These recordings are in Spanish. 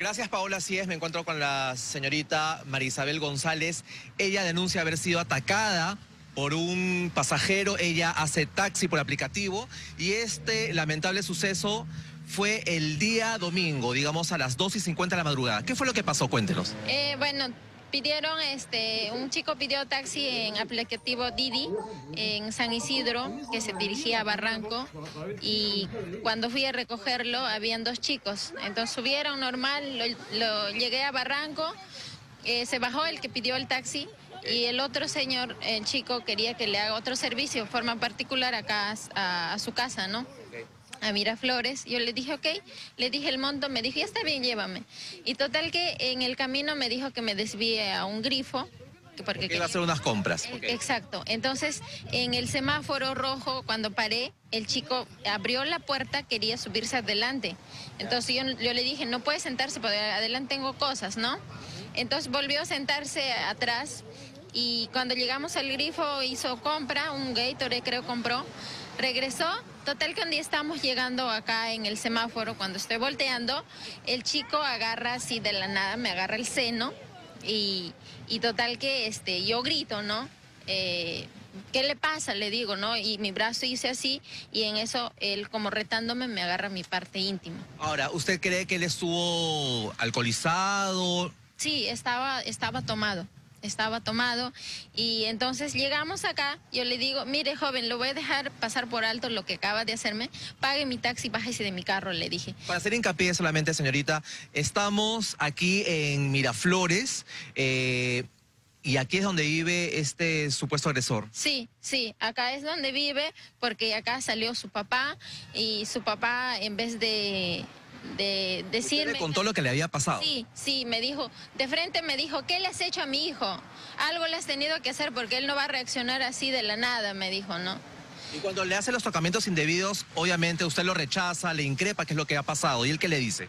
Gracias, Paola. Así es, me encuentro con la señorita Marisabel González. Ella denuncia haber sido atacada por un pasajero. Ella hace taxi por aplicativo y este lamentable suceso fue el día domingo, digamos a las 2 y 50 de la madrugada. ¿Qué fue lo que pasó? Cuéntenos. Eh, bueno, pidieron, este, un chico pidió taxi en aplicativo Didi en San Isidro, que se dirigía a Barranco, y cuando fui a recogerlo habían dos chicos, entonces subieron normal, lo, llegué a Barranco, eh, se bajó el que pidió el taxi y el otro señor, el chico, quería que le haga otro servicio, forma particular acá a su casa, ¿no? A Miraflores. Yo le dije, ok, le dije el monto, me dijo, ya está bien, llévame. Y total que en el camino me dijo que me desvíe a un grifo. que Porque, Porque iba a hacer unas compras. Exacto. Entonces, en el semáforo rojo, cuando paré, el chico abrió la puerta, quería subirse adelante. Entonces yo, yo le dije, no puede sentarse, porque adelante tengo cosas, ¿no? Entonces volvió a sentarse atrás y cuando llegamos al grifo hizo compra, un Gatorade creo compró, regresó. Total que un día estamos llegando acá en el semáforo, cuando estoy volteando, el chico agarra así de la nada, me agarra el seno y, y total que este, yo grito, ¿no? Eh, ¿Qué le pasa? Le digo, ¿no? Y mi brazo hice así y en eso él como retándome me agarra mi parte íntima. Ahora, ¿usted cree que él estuvo alcoholizado? Sí, estaba, estaba tomado. Estaba tomado y entonces llegamos acá, yo le digo, mire joven, lo voy a dejar pasar por alto lo que acaba de hacerme, pague mi taxi, bájese de mi carro, le dije. Para hacer hincapié solamente, señorita, estamos aquí en Miraflores eh, y aquí es donde vive este supuesto agresor. Sí, sí, acá es donde vive porque acá salió su papá y su papá en vez de, de Usted decirme... le contó lo que le había pasado. Sí, sí, me dijo, de frente me dijo, ¿qué le has hecho a mi hijo? Algo le has tenido que hacer porque él no va a reaccionar así de la nada, me dijo, ¿no? Y cuando le hace los tocamientos indebidos, obviamente usted lo rechaza, le increpa qué es lo que ha pasado. ¿Y él qué le dice?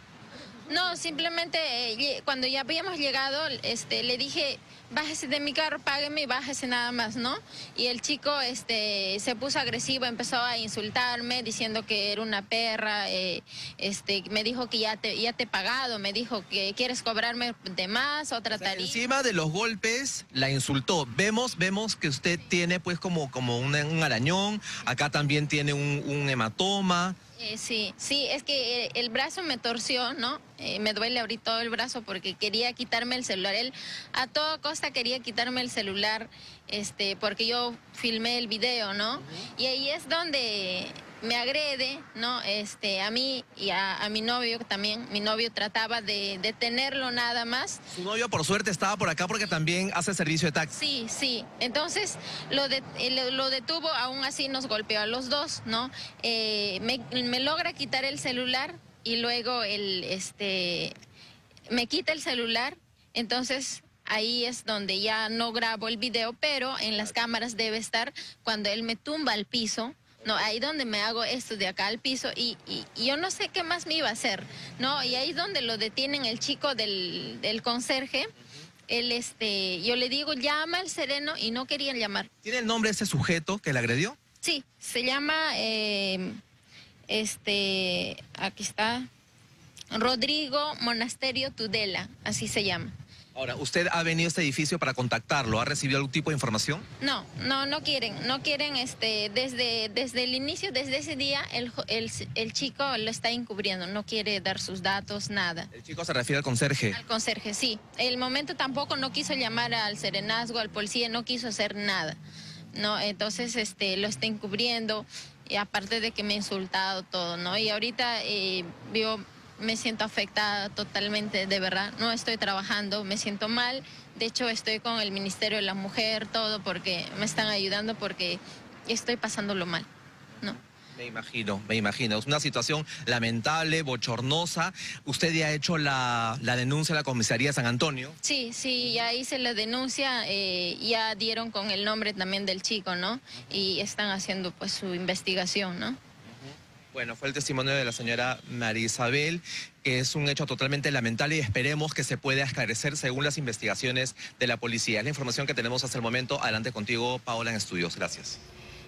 No, simplemente eh, cuando ya habíamos llegado, este, le dije, bájese de mi carro, págueme y bájese nada más, ¿no? Y el chico este, se puso agresivo, empezó a insultarme diciendo que era una perra, eh, este, me dijo que ya te, ya te he pagado, me dijo que quieres cobrarme de más, otra tarifa. encima de los golpes, la insultó. Vemos, vemos que usted tiene pues como, como un, un arañón, acá también tiene un, un hematoma. Eh, sí, sí, es que eh, el brazo me torció, ¿no? Eh, me duele ahorita todo el brazo porque quería quitarme el celular. Él a toda costa quería quitarme el celular, este, porque yo filmé el video, ¿no? Y ahí es donde me agrede, ¿no? Este, a mí y a, a mi novio también. Mi novio trataba de detenerlo nada más. Su novio por suerte estaba por acá porque también hace servicio de taxi. Sí, sí. Entonces lo, de- lo- lo detuvo, aún así nos golpeó a los dos, ¿no? Eh, me, me logra quitar el celular y luego el, este, me quita el celular, entonces ahí es donde ya no grabo el video, pero en las cámaras debe estar cuando él me tumba al piso. No, ahí donde me hago esto de acá al piso y, y- y yo no sé qué más me iba a hacer, ¿no? Y ahí es donde lo detienen el chico del, del conserje. Él, este, yo le digo, llama al sereno y no querían llamar. ¿Tiene el nombre de ese sujeto que le agredió? Sí, se llama, eh, este, aquí está, Rodrigo Monasterio Tudela, así se llama. Ahora, ¿usted ha venido a este edificio para contactarlo? ¿Ha recibido algún tipo de información? No, no, no quieren, no quieren, este, desde, desde el inicio, desde ese día, el, el, el chico lo está encubriendo, no quiere dar sus datos, nada. El chico se refiere al conserje. Al conserje, sí. El momento tampoco no quiso llamar al serenazgo, al policía, no quiso hacer nada. No, entonces este lo está encubriendo y aparte de que me ha insultado todo, ¿no? Y ahorita eh, yo me siento afectada totalmente, de verdad. No estoy trabajando, me siento mal. De hecho, estoy con el Ministerio de la Mujer, todo, porque me están ayudando porque estoy pasándolo mal, ¿no? Me imagino, me imagino. Es una situación lamentable, bochornosa. Usted ya ha hecho la, la denuncia a la comisaría de San Antonio. Sí, sí, ya hice la denuncia, eh, ya dieron con el nombre también del chico, ¿no? Y están haciendo pues su investigación, ¿no? Bueno, fue el testimonio de la señora María Isabel, es un hecho totalmente lamentable y esperemos que se pueda esclarecer según las investigaciones de la policía. Es la información que tenemos hasta el momento. Adelante contigo, Paola, en estudios. Gracias.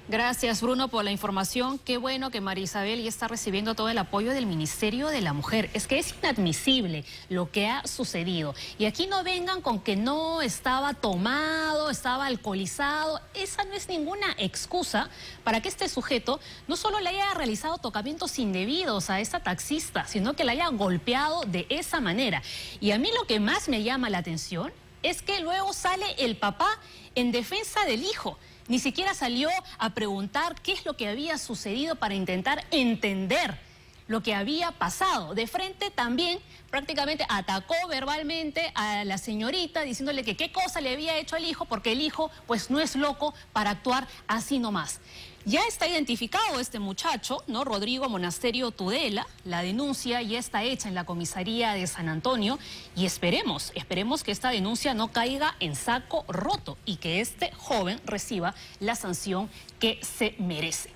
Gracias, Bruno, por la información. Qué bueno que María Isabel ya está recibiendo todo el apoyo del Ministerio de la Mujer. Es que es inadmisible lo que ha sucedido. Y aquí no vengan con que no estaba tomado, estaba alcoholizado. Esa no es ninguna excusa para que este sujeto no solo le haya realizado tocamientos indebidos a esta taxista, sino que la haya golpeado de esa manera. Y a mí lo que más me llama la atención es que luego sale el papá en defensa del hijo. Ni siquiera salió a preguntar qué es lo que había sucedido para intentar entender lo que había pasado. De frente también prácticamente atacó verbalmente a la señorita diciéndole que qué cosa le había hecho al hijo porque el hijo pues no es loco para actuar así nomás. Ya está identificado este muchacho, ¿no? Rodrigo Monasterio Tudela. La denuncia ya está hecha en la comisaría de San Antonio y esperemos, esperemos que esta denuncia no caiga en saco roto y que este joven reciba la sanción que se merece.